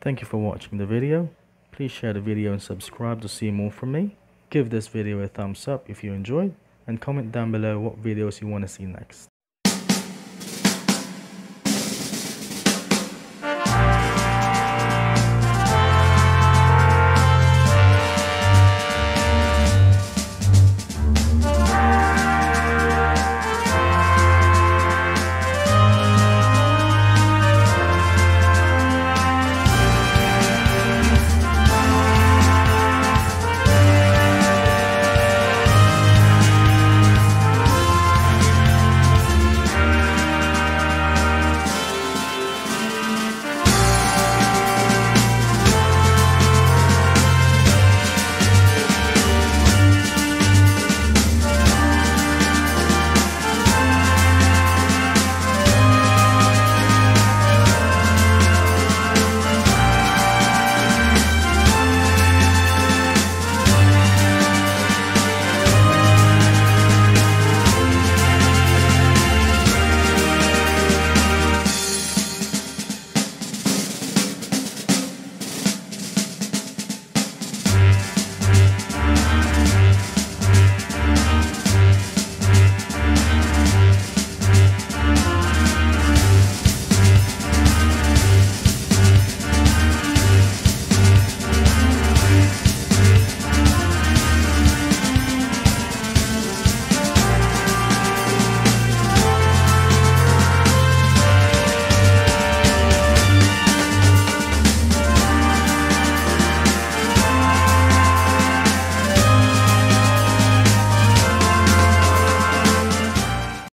Thank you for watching the video. Please share the video and subscribe to see more from me. Give this video a thumbs up if you enjoyed and comment down below what videos you want to see next.